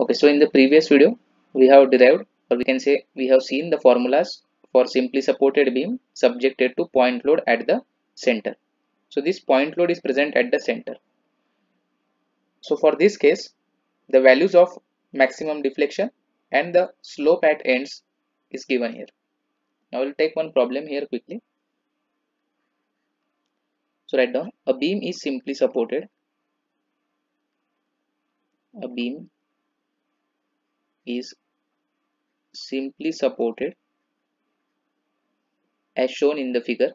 okay so in the previous video we have derived or we can say we have seen the formulas for simply supported beam subjected to point load at the center. So this point load is present at the center. So for this case the values of maximum deflection and the slope at ends is given here. Now we'll take one problem here quickly. So write down a beam is simply supported a beam is simply supported as shown in the figure.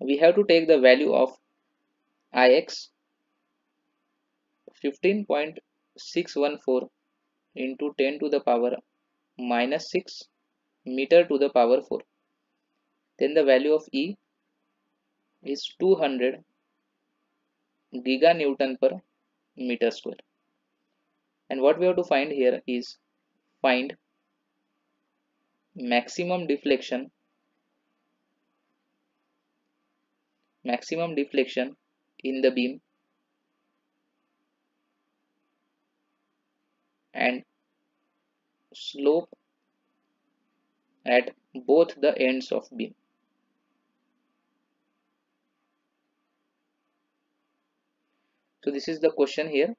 We have to take the value of ix 15.614 into 10 to the power minus 6 meter to the power 4 then the value of e is 200 giganewton per meter square. And what we have to find here is find maximum deflection maximum deflection in the beam and slope at both the ends of beam so this is the question here.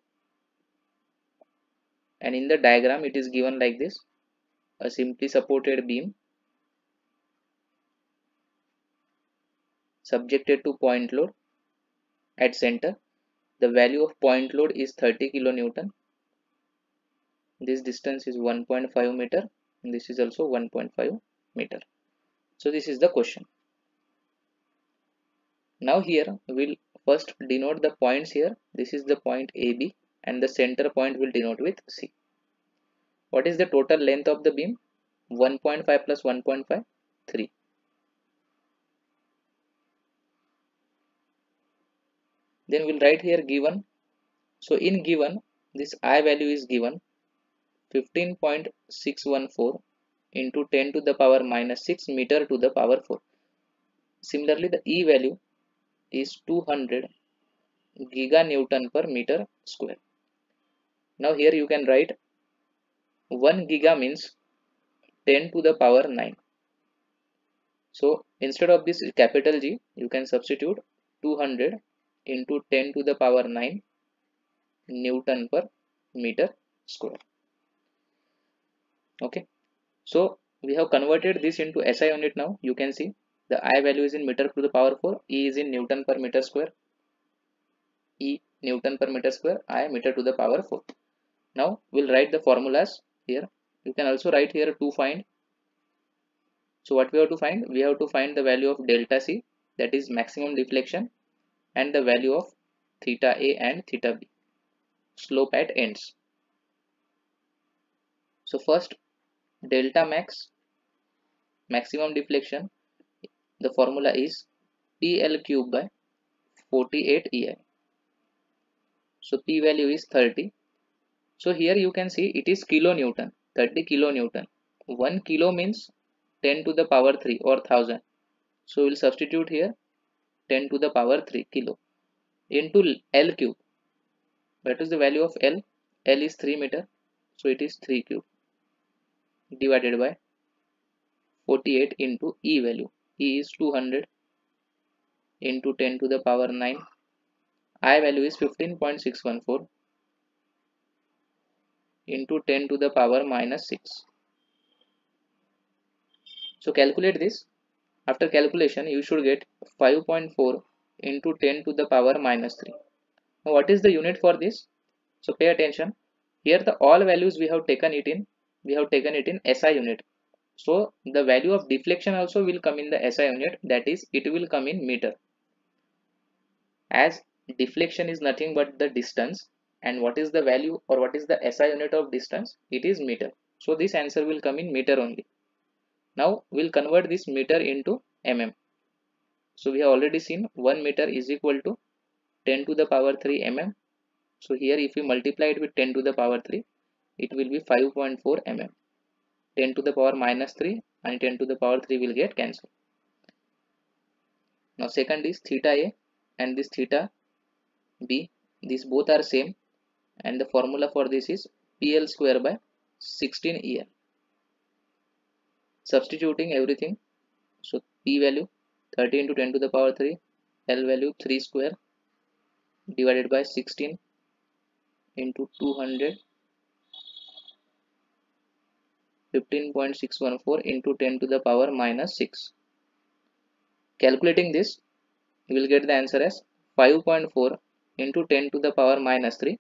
And in the diagram it is given like this. A simply supported beam subjected to point load at center. The value of point load is 30 kilonewton. This distance is 1.5 meter. And this is also 1.5 meter. So this is the question now here we'll first denote the points here. This is the point AB and the center point will denote with C. What is the total length of the beam? 1.5 plus 1.5 3 then we'll write here given. So in given this i value is given. 15.614 into 10 to the power minus 6 meter to the power 4 similarly the e value is 200 giganewton per meter square. Now here you can write 1 giga means 10 to the power 9 so instead of this capital G you can substitute 200 into 10 to the power 9 Newton per meter square. Okay. So we have converted this into SI unit now. You can see the I value is in meter to the power 4 E is in Newton per meter square. E Newton per meter square I meter to the power 4 now we'll write the formulas here. You can also write here to find. So what we have to find? We have to find the value of delta C that is maximum deflection and the value of theta A and theta B. Slope at ends. So first delta max maximum deflection the formula is PL cube by 48 EI so P value is 30 so here you can see it is kilonewton 30 kilonewton. 1 kilo means 10 to the power 3 or 1000 so we'll substitute here 10 to the power 3 kilo into L cube. What is the value of L. L is 3 meter. So it is 3 cube divided by 48 into E value E is 200 into 10 to the power 9 I value is 15.614 into 10 to the power minus 6 so calculate this. After calculation you should get 5.4 into 10 to the power minus 3 now what is the unit for this? So pay attention. Here the all values we have taken it in. We have taken it in SI unit so the value of deflection also will come in the SI unit. That is it will come in meter. As deflection is nothing but the distance and what is the value or what is the SI unit of distance? It is meter. So this answer will come in meter only. Now we'll convert this meter into mm. So we have already seen 1 meter is equal to 10 to the power 3 mm. So here if we multiply it with 10 to the power 3 it will be 5.4 mm 10 to the power minus 3 and 10 to the power 3 will get cancelled. Now second is theta a and this theta b. These both are same and the formula for this is pl square by 16 el substituting everything so p value 30 into 10 to the power 3 l value 3 square divided by 16 into 200 15.614 into 10 to the power minus 6 calculating this you will get the answer as 5.4 into 10 to the power minus 3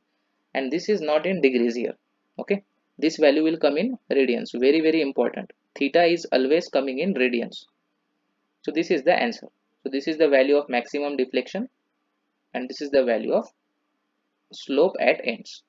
and this is not in degrees here okay? This value will come in radians. Very very important. Theta is always coming in radians. So this is the answer. So this is the value of maximum deflection and this is the value of slope at ends